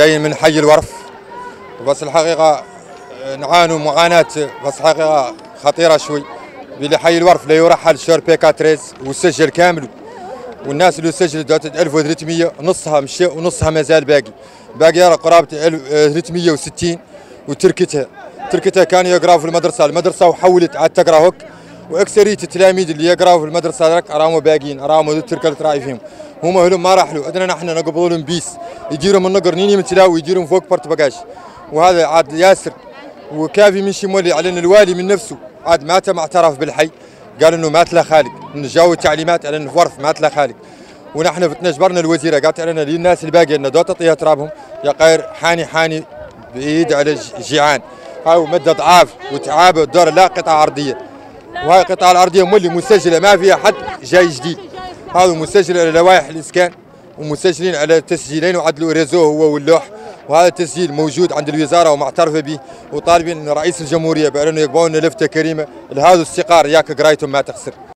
جايين من حي الورف بس الحقيقة نعانوا معاناة بس الحقيقة خطيرة شوي. بلي حي الورف لا يرحل شهر بيكا 13 والسجل كامل. والناس اللي سجلت 1300 نصها مشى ونصها مازال باقي. باقي قرابة 360 وتركتها. تركتها كانوا يقراوا في المدرسة. المدرسة وحولت عاد تقرا هوك وأكثرية التلاميذ اللي يقراوا في المدرسة هذاك راهم باقيين راهم التركه اللي تراعي فيهم. هما هلم ما راحلوا ادنا نحن نقبضوا لهم بيس. يديروا من نقر نيني من تلاوي يديروا فوق بورت باجاج وهذا عاد ياسر. وكافي من مولي على إن الوالي من نفسه. عاد مات ما اعترف بالحي. قال إنه مات له خالق. جاوا التعليمات على انه ورث مات له خالق. ونحن فتنا جبرنا الوزيرة قالت لنا للناس الباقية انه دو تعطيها ترابهم. يا قاير حاني حاني بعيد على الجيعان هاي مدة ضعاف وتعابه الدور لا قطعة عرضية وهاي القطعة العرضية مولي مسجلة ما فيها حد جاي جديد. هذا مسجل على لوائح الإسكان ومسجلين على تسجيلين وعدلوا ريزو هو واللوح. وهذا التسجيل موجود عند الوزارة ومعترف به وطالبين رئيس الجمهورية بأنه يقبون لفتة كريمة لهذا السقار ياك قرايتهم ما تخسر.